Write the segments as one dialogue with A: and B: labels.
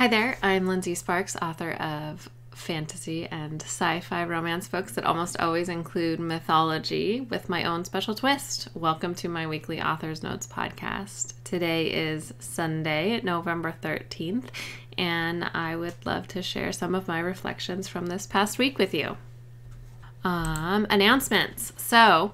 A: Hi there, I'm Lindsey Sparks, author of fantasy and sci fi romance books that almost always include mythology with my own special twist. Welcome to my weekly Author's Notes podcast. Today is Sunday, November 13th, and I would love to share some of my reflections from this past week with you. Um, announcements. So,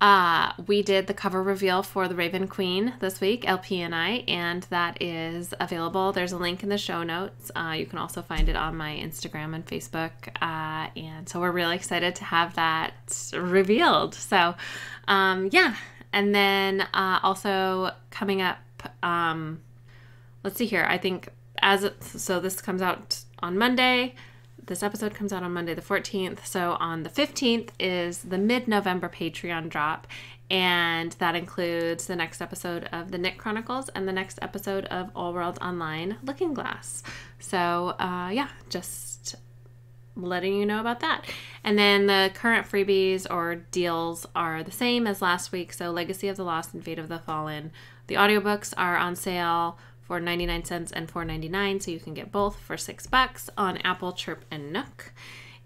A: uh, we did the cover reveal for The Raven Queen this week, LP and I, and that is available. There's a link in the show notes. Uh, you can also find it on my Instagram and Facebook. Uh, and so we're really excited to have that revealed. So, um, yeah. And then uh, also coming up, um, let's see here. I think as it, so this comes out on Monday this episode comes out on Monday the 14th. So on the 15th is the mid November Patreon drop. And that includes the next episode of the Nik Chronicles and the next episode of Allworld Online Looking Glass. So, uh, yeah, just letting you know about that. And then the current freebies or deals are the same as last week. So, Legacy of the Lost and Fate of the Fallen. The audiobooks are on sale for 99 cents and 4.99 so you can get both for 6 bucks on Apple, Chirp and Nook.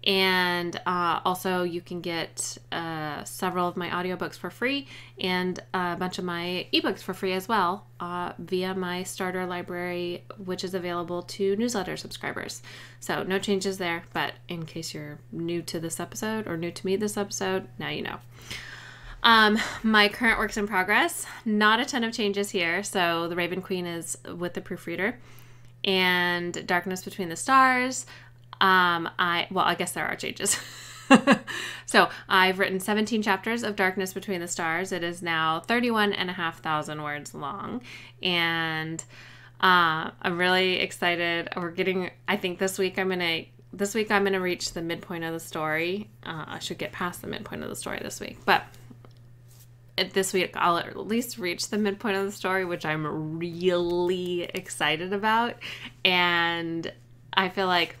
A: And uh, also, you can get uh, several of my audiobooks for free and a bunch of my ebooks for free as well uh, via my starter library, which is available to newsletter subscribers. So, no changes there, but in case you're new to this episode or new to me this episode, now you know. Um, my current works in progress, not a ton of changes here. So the Raven Queen is with the proofreader, and Darkness Between the Stars. Um, I well, I guess there are changes. so I've written 17 chapters of Darkness Between the Stars. It is now 31 and a half thousand words long, and uh, I'm really excited. We're getting. I think this week I'm gonna. This week I'm gonna reach the midpoint of the story. Uh, I should get past the midpoint of the story this week, but this week I'll at least reach the midpoint of the story, which I'm really excited about. And I feel like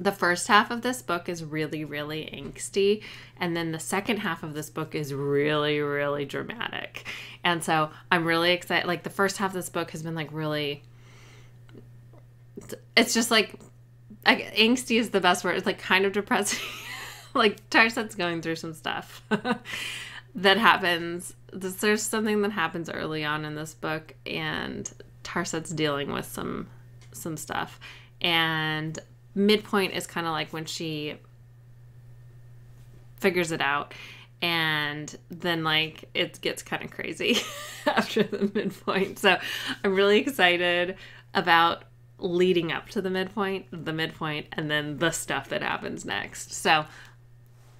A: the first half of this book is really, really angsty. And then the second half of this book is really, really dramatic. And so I'm really excited. Like the first half of this book has been like really, it's just like, like angsty is the best word. It's like kind of depressing. like Tarset's going through some stuff. that happens. There's something that happens early on in this book, and Tarset's dealing with some some stuff. And midpoint is kind of like when she figures it out and then like it gets kind of crazy after the midpoint so i'm really excited about leading up to the midpoint the midpoint and then the stuff that happens next so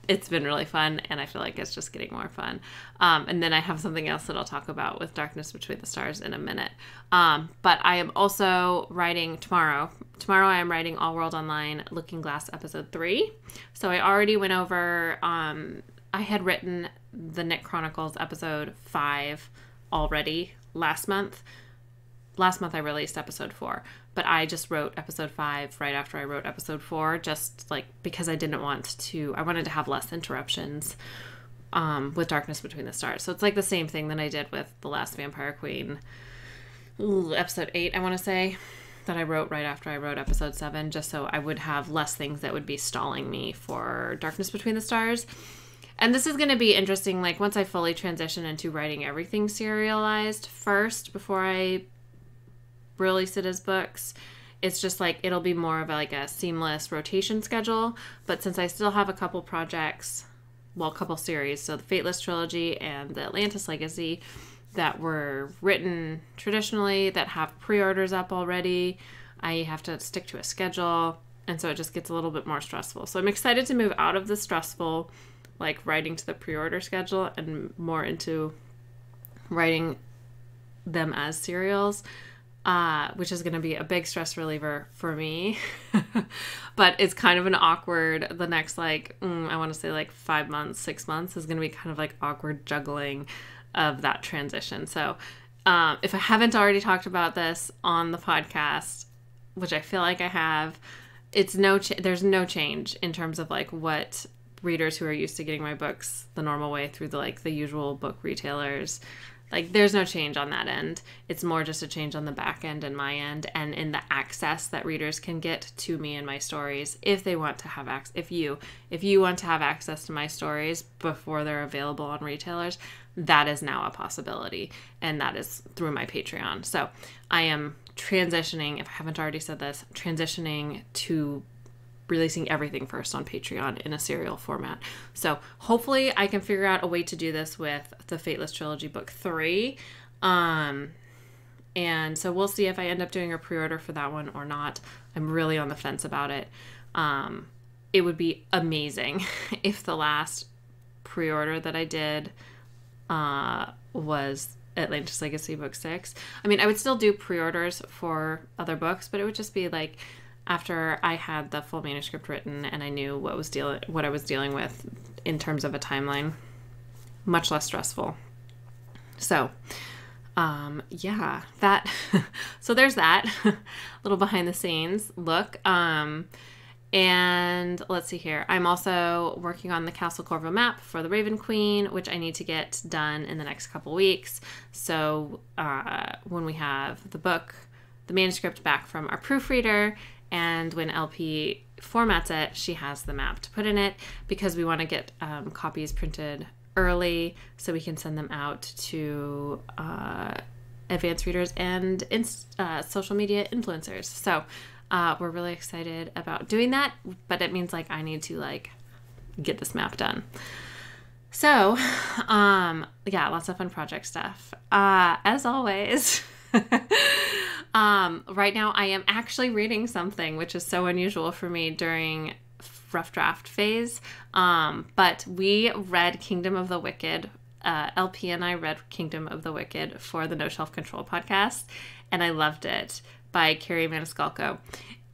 A: it's been really fun and I feel like it's just getting more fun. Um, and then I have something else that I'll talk about with Darkness Between the Stars in a minute. Um, but I am also writing tomorrow. Tomorrow I am writing Allworld Online Looking Glass episode three. So I already went over, um, I had written the Nik Chronicles episode five already last month. Last month I released episode four but I just wrote episode five right after I wrote episode four, just like because I didn't want to, I wanted to have less interruptions um, with Darkness Between the Stars. So it's like the same thing that I did with The Last Vampire Queen, episode eight, I want to say, that I wrote right after I wrote episode seven, just so I would have less things that would be stalling me for Darkness Between the Stars. And this is going to be interesting, like once I fully transition into writing everything serialized first before I release it as books. It's just like it'll be more of a, like a seamless rotation schedule. But since i still have a couple projects well a couple series so the fateless trilogy and the atlantis legacy that were written traditionally that have pre-orders up already i have to stick to a schedule and so it just gets a little bit more stressful. So i'm excited to move out of the stressful like writing to the pre-order schedule and more into writing them as serials uh, which is going to be a big stress reliever for me. but it's kind of an awkward, the next, like, mm, I want to say like five months, six months is going to be kind of like awkward juggling of that transition. So, um, if I haven't already talked about this on the podcast, which I feel like I have, it's no, ch- there's no change in terms of like what readers who are used to getting my books the normal way through the like the usual book retailers Like there's no change on that end. It's more just a change on the back end and my end and in the access that readers can get to me and my stories if they want to have access if you if you want to have access to my stories before they're available on retailers, that is now a possibility and that is through my Patreon. So, I am transitioning, if I haven't already said this, transitioning to releasing everything first on Patreon in a serial format. So hopefully I can figure out a way to do this with the Fateless Trilogy Book 3. Um, and so we'll see if I end up doing a pre order for that one or not. I'm really on the fence about it. Um, it would be amazing if the last pre order that I did uh, was Atlantis Legacy Book 6. I mean, I would still do pre orders for other books, but it would just be like after I had the full manuscript written and I knew what was dealing what I was dealing with in terms of a timeline, much less stressful. So, um, yeah, that. so there's that little behind the scenes look. Um, and let's see here. I'm also working on the Castle Corvo map for the Raven Queen, which I need to get done in the next couple weeks. So uh, when we have the book, the manuscript back from our proofreader, and when LP formats it, she has the map to put in it because we want to get um, copies printed early so we can send them out to uh, advanced readers and uh, social media influencers. So uh, we're really excited about doing that, but it means like I need to like get this map done. So, um, yeah, lots of fun project stuff. Uh, as always. Um, right now, I am actually reading something, which is so unusual for me during rough draft phase. Um, but we read Kingdom of the Wicked. Uh, LP and I read Kingdom of the Wicked for the No Shelf Control podcast, and I loved it by Kerri Maniscalco.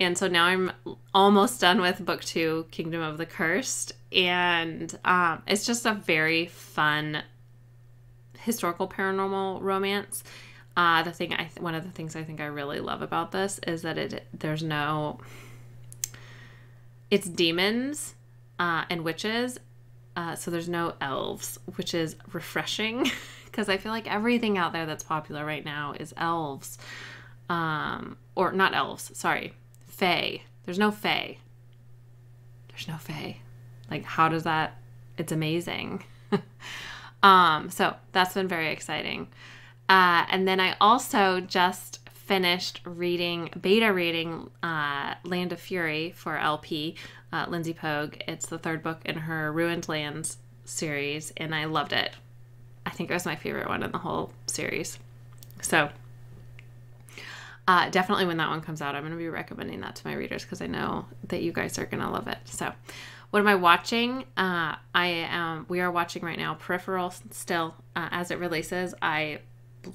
A: And so now I'm almost done with book two, Kingdom of the Cursed, and um, it's just a very fun historical paranormal romance. Uh, the thing I th- one of the things I think I really love about this is that it there's no it's demons uh, and witches, uh, so there's no elves, which is refreshing because I feel like everything out there that's popular right now is elves, um, or not elves. Sorry, fae. There's no fae. There's no fae. Like how does that? It's amazing. um, so that's been very exciting. Uh, and then I also just finished reading, beta reading uh, Land of Fury for LP, uh, Lindsey Pogue. It's the third book in her Ruined Lands series, and I loved it. I think it was my favorite one in the whole series. So, uh, definitely when that one comes out, I'm going to be recommending that to my readers because I know that you guys are going to love it. So, what am I watching? Uh, I am. We are watching right now Peripheral still uh, as it releases. I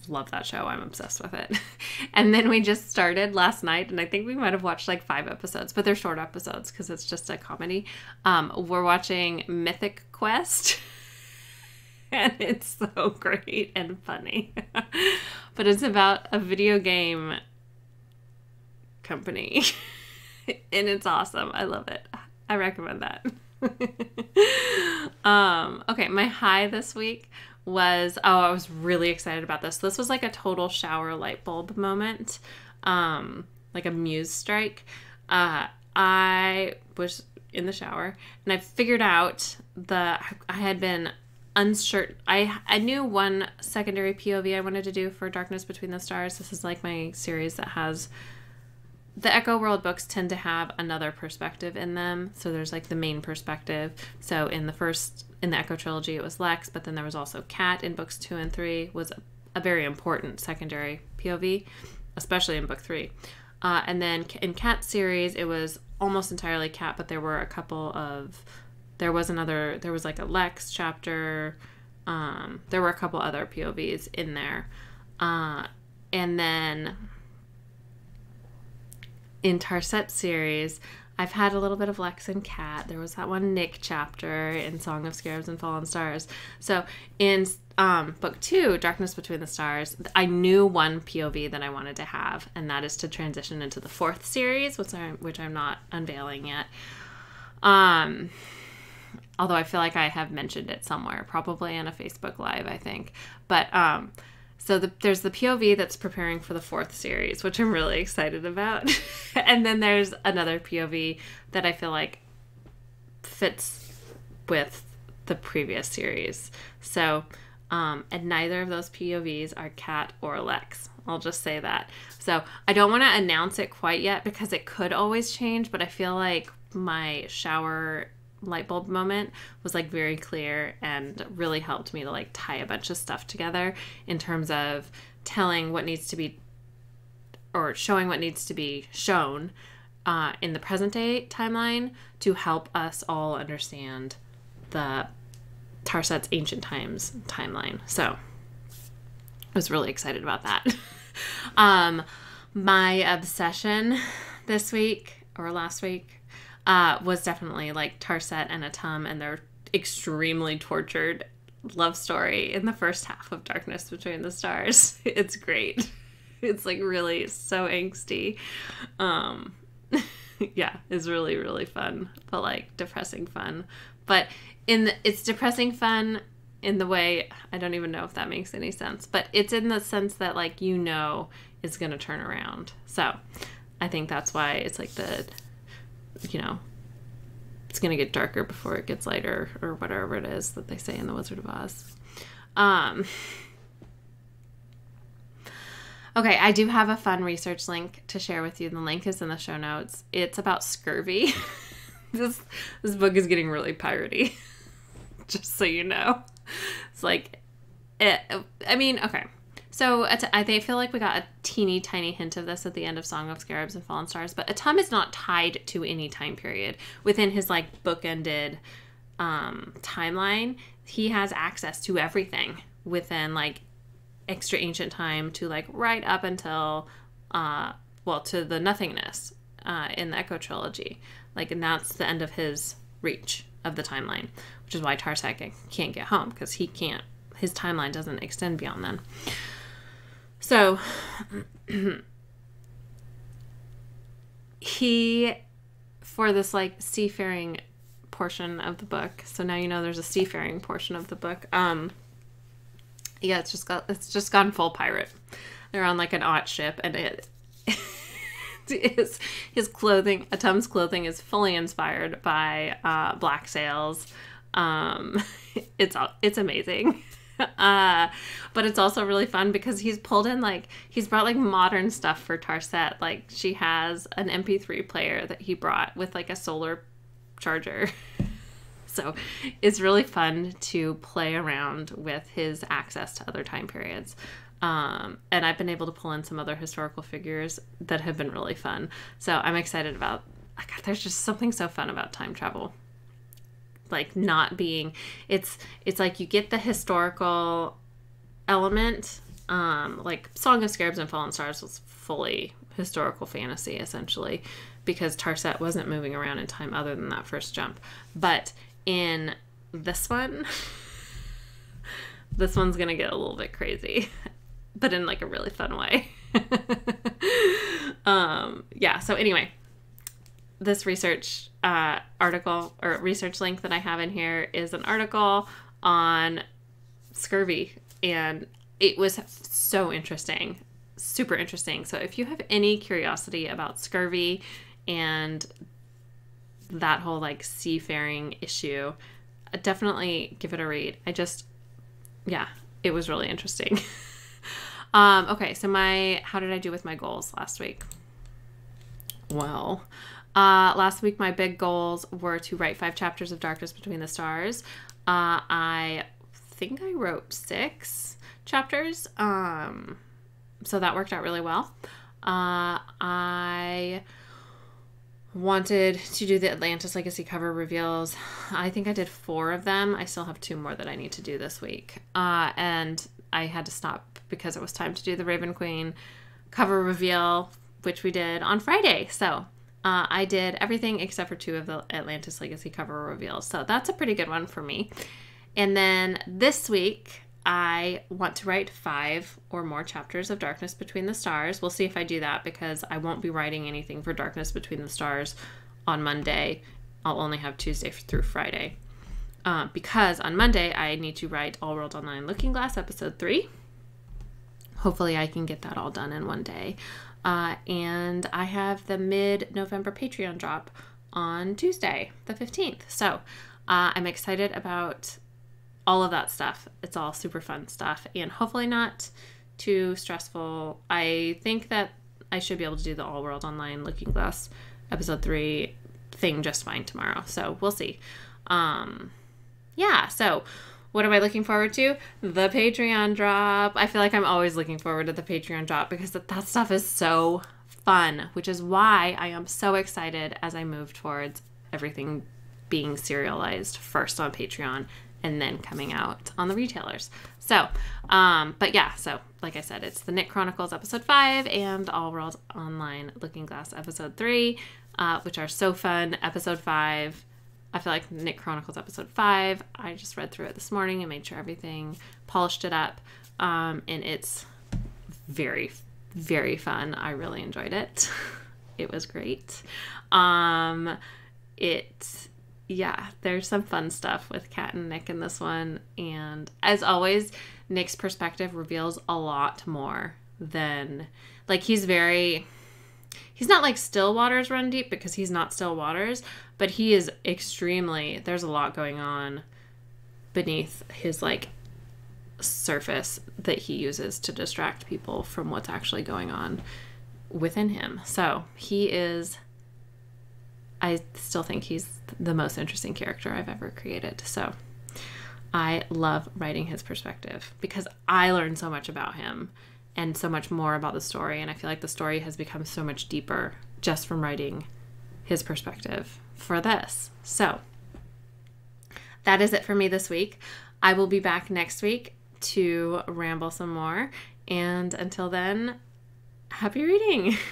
A: love that show. I'm obsessed with it. and then we just started last night, and I think we might have watched like five episodes, but they're short episodes because it's just a comedy. Um, we're watching Mythic Quest. and it's so great and funny. but it's about a video game company. and it's awesome. I love it. I recommend that. Um, okay, my high this week was oh, I was really excited about this. This was like a total shower light bulb moment, um, like a muse strike. Uh, I was in the shower and I figured out the I had been uncertain. I I knew one secondary POV I wanted to do for Darkness Between the Stars. This is like my series that has the Echo World books tend to have another perspective in them. So there's like the main perspective. So in the first in the Echo trilogy, it was Lex, but then there was also Kat in books two and three was a, a very important secondary POV, especially in book three. Uh, and then in Kat series, it was almost entirely Kat, but there were a couple of there was another there was like a Lex chapter. Um, there were a couple other POVs in there, uh, and then in Tarset series, I've had a little bit of Lex and Kat. There was that one Nik chapter in Song of Scarabs and Fallen Stars. So in um, book two, Darkness Between the Stars, I knew one POV that I wanted to have, and that is to transition into the fourth series, which I'm, which I'm not unveiling yet. Um, although I feel like I have mentioned it somewhere, probably in a Facebook Live, I think. But um, so the, there's the POV that's preparing for the fourth series, which I'm really excited about. and then there's another POV that I feel like fits with the previous series. So, um, and neither of those POVs are Kat or Lex. I'll just say that. So I don't want to announce it quite yet because it could always change, but I feel like my shower light bulb moment was like very clear and really helped me to like tie a bunch of stuff together in terms of telling what needs to be or showing what needs to be shown uh, in the present day timeline to help us all understand the Tarset's ancient times timeline. So I was really excited about that. um, my obsession this week or last week uh, was definitely like Tarset and Atum and their extremely tortured love story in the first half of Darkness Between the Stars. It's great. It's like really so angsty. Um, yeah, it's really really fun, but like depressing fun. But in the, it's depressing fun in the way I don't even know if that makes any sense, but it's in the sense that like you know it's going to turn around. So, I think that's why it's like the you know it's going to get darker before it gets lighter or whatever it is that they say in the Wizard of Oz. Um Okay, I do have a fun research link to share with you. The link is in the show notes. It's about scurvy. this this book is getting really piratey. just so you know. It's like, it, I mean, okay. So I they feel like we got a teeny tiny hint of this at the end of Song of Scarabs and Fallen Stars, but Atum is not tied to any time period within his like bookended um, timeline. He has access to everything within like extra ancient time to like right up until uh, well to the nothingness uh, in the Echo trilogy. Like, and that's the end of his reach of the timeline, which is why Tarset can't get home because he can't. His timeline doesn't extend beyond then. So he, for this like seafaring portion of the book. So now you know there's a seafaring portion of the book. Um, yeah, it's just got it's just gone full pirate. They're on like an odd ship, and it his his clothing, Atum's clothing, is fully inspired by uh, black sails. Um, it's it's amazing. Uh, but it's also really fun because he's pulled in like he's brought like modern stuff for Tarset. Like she has an MP3 player that he brought with like a solar charger. so it's really fun to play around with his access to other time periods. Um, and I've been able to pull in some other historical figures that have been really fun. So I'm excited about. God, there's just something so fun about time travel. Like not being, it's it's like you get the historical element. Um, like Song of Scarabs and Fallen Stars was fully historical fantasy essentially, because Tarset wasn't moving around in time other than that first jump. But in this one. this one's gonna get a little bit crazy but in like a really fun way. um, yeah. So anyway, this research uh, article or research link that I have in here is an article on scurvy, and it was so interesting, super interesting. So if you have any curiosity about scurvy and that whole like seafaring issue, definitely give it a read. I just, yeah, it was really interesting. Um, okay, so my how did I do with my goals last week? Well, uh, last week my big goals were to write five chapters of Darkness Between the Stars. Uh, I think I wrote six chapters. Um, so that worked out really well. Uh, I wanted to do the Atlantis Legacy cover reveals. I think I did four of them. I still have two more that I need to do this week. Uh, and I had to stop because it was time to do the Raven Queen cover reveal, which we did on Friday. So uh, I did everything except for two of the Atlantis Legacy cover reveals. So that's a pretty good one for me. And then this week, I want to write five or more chapters of Darkness Between the Stars. We'll see if I do that because I won't be writing anything for Darkness Between the Stars on Monday. I'll only have Tuesday through Friday. uh, because on Monday I need to write Allworld Online Looking Glass episode three. Hopefully, I can get that all done in one day. Uh, and I have the mid November Patreon drop on Tuesday, the 15th. So uh, I'm excited about all of that stuff. It's all super fun stuff and hopefully not too stressful. I think that I should be able to do the Allworld Online Looking Glass episode three thing just fine tomorrow. So we'll see. Um, yeah, so what am I looking forward to? The Patreon drop. I feel like I'm always looking forward to the Patreon drop because that, that stuff is so fun, which is why I am so excited as I move towards everything being serialized first on Patreon and then coming out on the retailers. So, um, but yeah, so like I said, it's the Nik Chronicles episode five and Allworld Online Looking Glass episode three, uh, which are so fun. Episode five I feel like Nik Chronicles episode five. I just read through it this morning and made sure everything polished it up. Um, and it's very, very fun. I really enjoyed it. it was great. Um, it, yeah, there's some fun stuff with Kat and Nik in this one. And as always, Nik's perspective reveals a lot more than, like, he's very he's not like still waters run deep because he's not still waters but he is extremely there's a lot going on beneath his like surface that he uses to distract people from what's actually going on within him. So he is i still think he's the most interesting character i've ever created. So i love writing his perspective because i learn so much about him and so much more about the story. And I feel like the story has become so much deeper just from writing his perspective for this. So that is it for me this week. I will be back next week to ramble some more. And until then, happy reading.